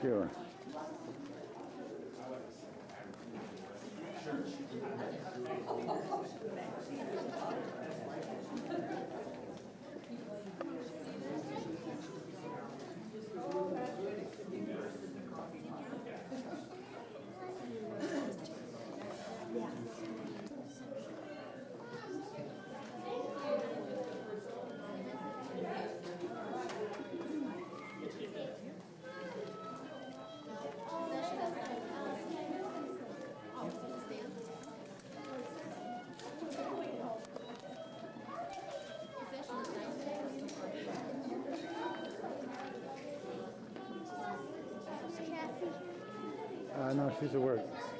Thank you. much piece words.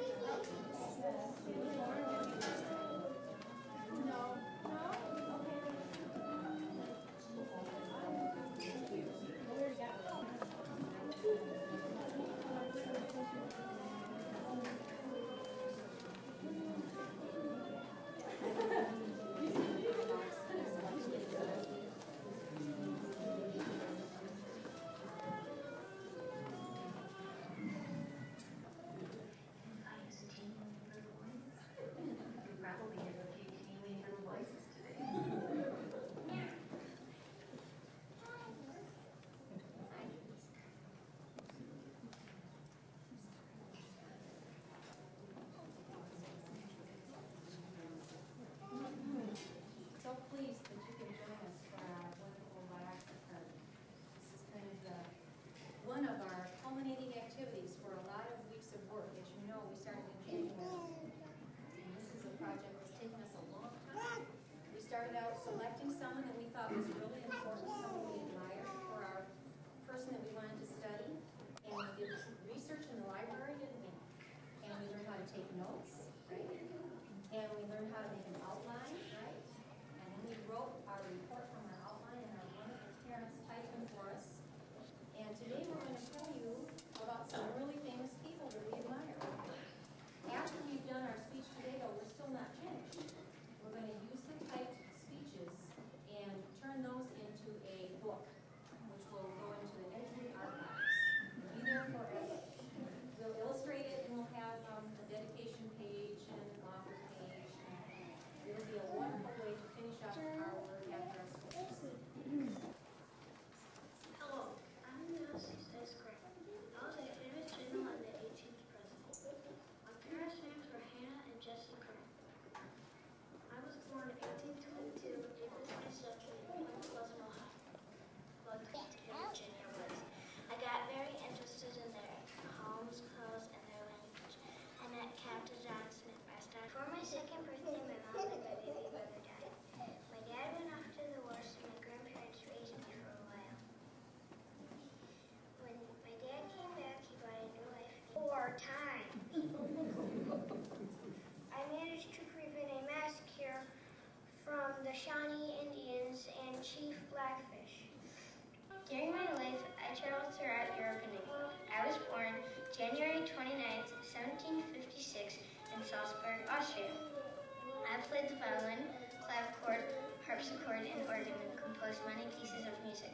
horn and organ and composed many pieces of music.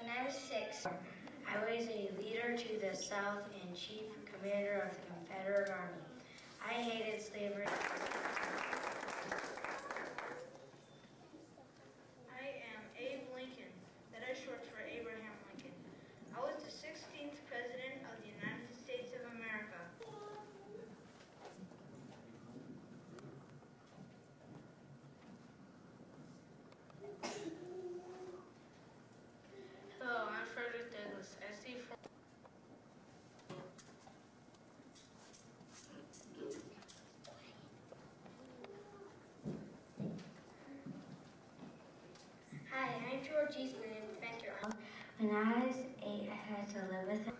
When I was six, I was a leader to the South and chief commander of the Confederate Army. I hated slavery. Ananias ate her to live with him.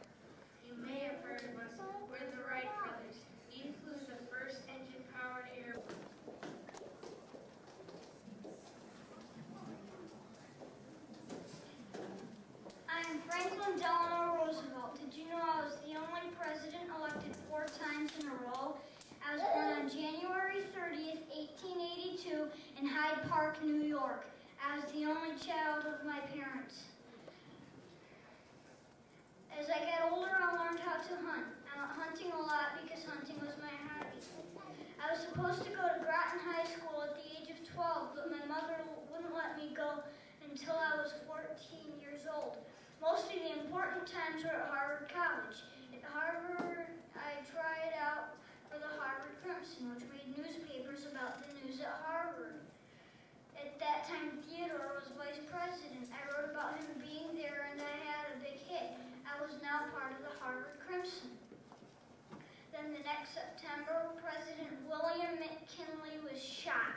You may have heard of us. We're the Wright brothers. We flew the first engine-powered airplane. I'm Franklin Delano Roosevelt. Did you know I was the only president elected four times in a row? I was born on January 30th, 1882 in Hyde Park, New York. I was the only child of my parents. As I got older, I learned how to hunt. I went hunting a lot because hunting was my hobby. I was supposed to go to Groton High School at the age of 12, but my mother wouldn't let me go until I was 14 years old. Most of the important times were at Harvard College. At Harvard, I tried out for the Harvard Crimson, which made newspapers Then the next September, President William McKinley was shot.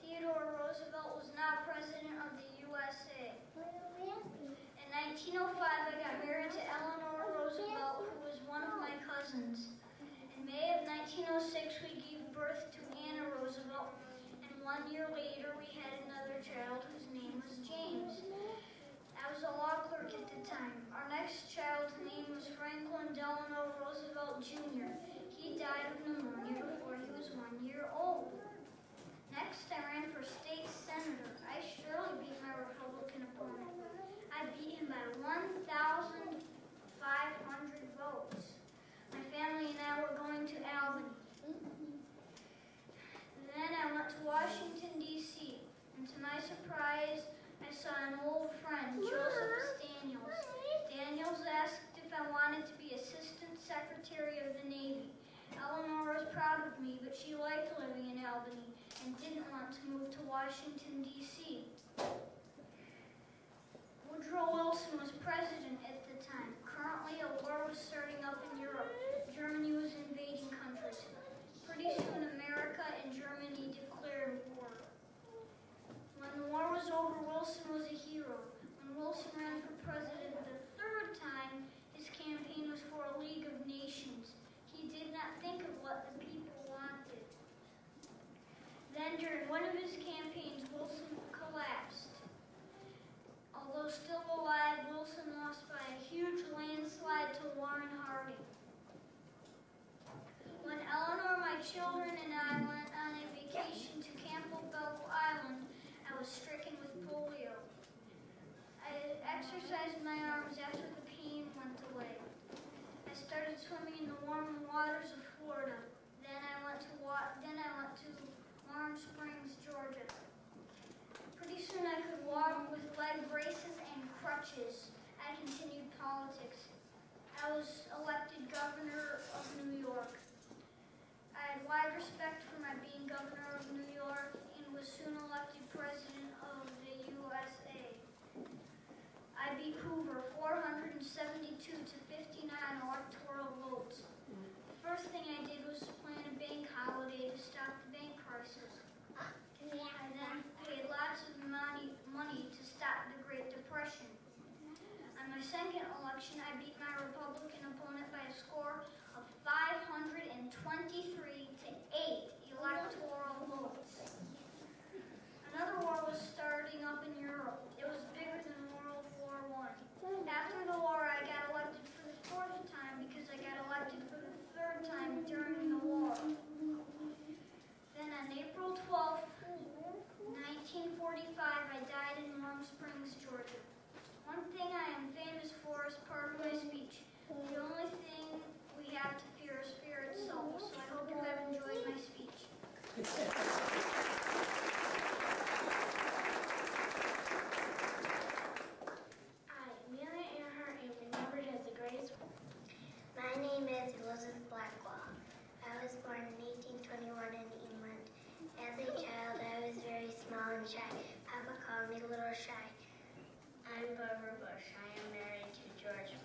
Theodore Roosevelt was now president of the USA. In 1905, I got married to Eleanor Roosevelt, who was one of my cousins. In May of 1906, we gave birth to Anna Roosevelt, and one year later, we had another child whose name was James. I was a law clerk at the time. Our next child's name was Franklin Delano Roosevelt Jr. Died of pneumonia before he was one year old. Next, I ran for state senator. I surely beat my Republican opponent. I beat him by 1,500 votes. My family and I were going to Albany. Then I went to Washington, D.C., and to my surprise, I saw an old friend, Joseph Daniels. Daniels asked if I wanted to be Assistant Secretary of the Navy. Eleanor was proud of me, but she liked living in Albany and didn't want to move to Washington, D.C. Woodrow Wilson shy. Papa called me Little Shy. I'm Barbara Bush. I am married to George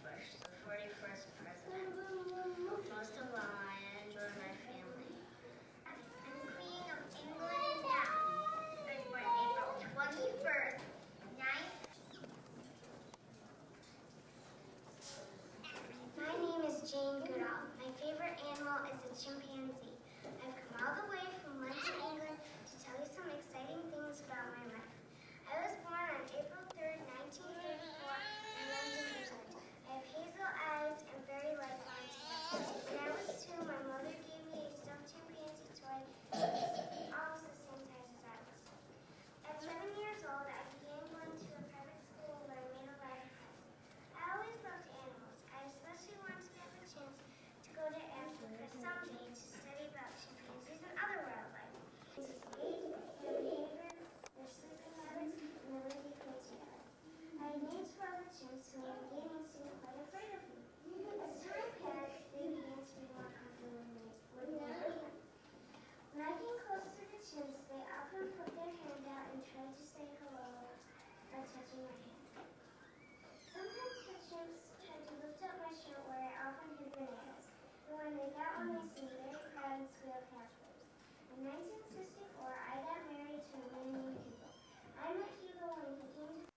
I got on my sneakers, I would steal campers. In 1964, I got married to a man named Hugel. I met Hugo when he came to